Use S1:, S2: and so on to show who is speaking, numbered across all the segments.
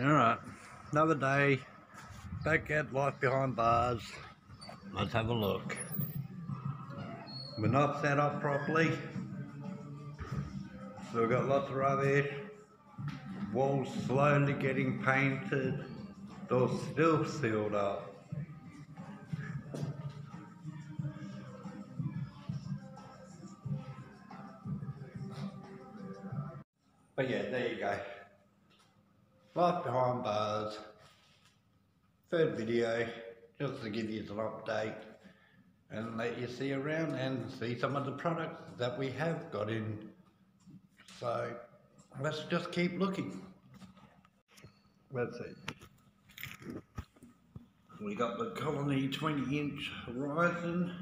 S1: Alright, another day, back at Life Behind Bars. Let's have a look. We're not set up properly. So we've got lots of rubbish. Walls slowly getting painted. Doors still sealed up. But yeah, there you go. Life behind bars. Third video, just to give you an update and let you see around and see some of the products that we have got in. So let's just keep looking. Let's see. We got the Colony 20 inch Horizon.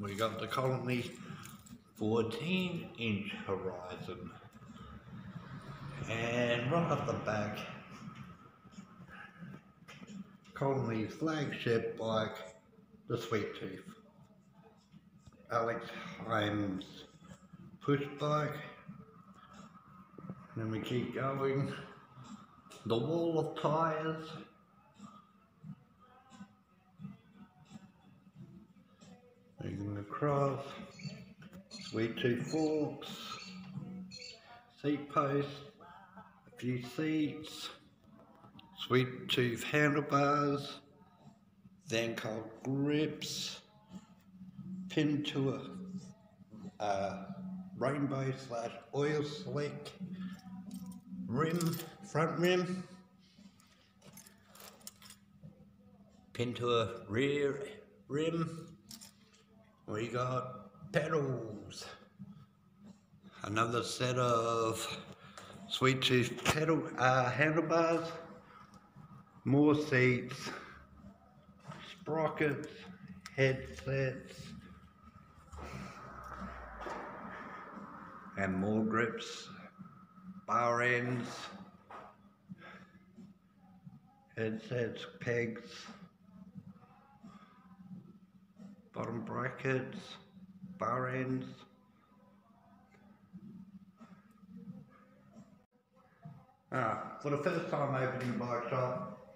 S1: We got the Colony 14 inch Horizon. Right off the back, Colony's flagship bike, the Sweet Tooth. Alex Hiam push bike. Then we keep going. The wall of tires. Moving across. Sweet Tooth forks. Seat posts a few seats, sweet tooth handlebars, Zanco grips, pin to a, a rainbow slash oil slick rim, front rim, Pintour rear rim. We got pedals, another set of Sweet Tooth pedal uh, handlebars, more seats, sprockets, headsets, and more grips, bar ends, headsets, pegs, bottom brackets, bar ends, Uh, for the first time opening a bike shop,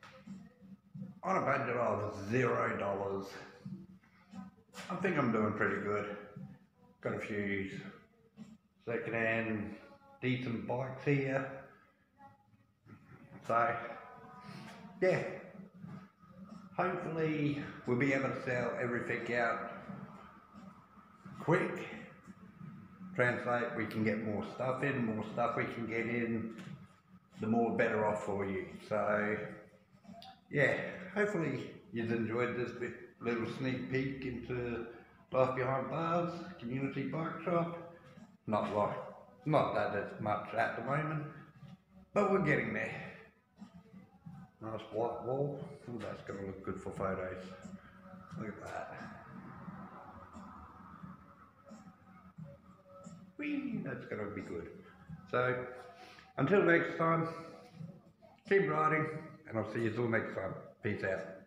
S1: on a budget of zero dollars, I think I'm doing pretty good. Got a few second-hand decent bikes here. So, yeah, hopefully we'll be able to sell everything out quick. Translate, we can get more stuff in, more stuff we can get in the more better off for you. So, yeah, hopefully you've enjoyed this bit, little sneak peek into Life Behind Bars, community bike shop. Not like, not that it's much at the moment, but we're getting there. Nice white wall. Ooh, that's going to look good for photos. Look at that. Whee, that's going to be good. So, until next time, keep riding, and I'll see you all next time. Peace out.